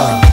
아.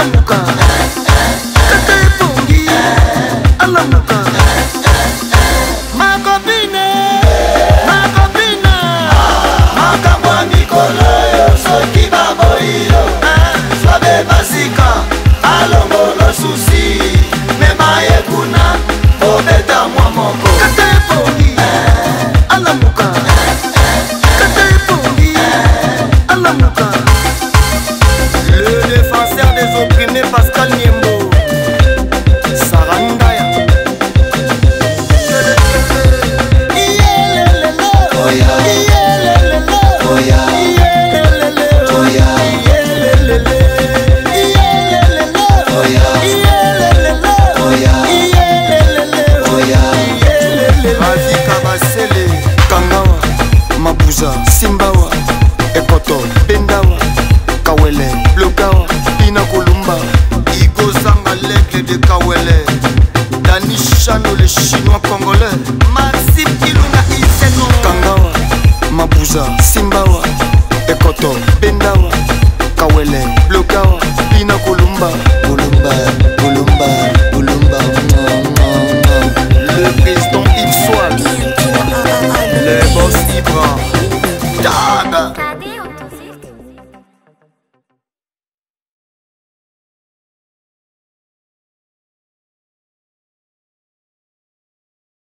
alamuka kaka epongi alamuka makopine makopine makambo ya mikolo yo soki baboyi yo ah. swabe basika alongolo susi mema ye kuna kobeta mwa moko kaka epongi alamuka pascal niembo sarandaya bazika basele kangawa mabuza simbawa ekoto bendawa kawele blokawa Kouté de Kawele Dani Chano le chinois congolais Maxime Kilunga Iseno Kangawa Mabuza Simbawa Ekoto Bendawa Kawele Lokawa Lina Kolumba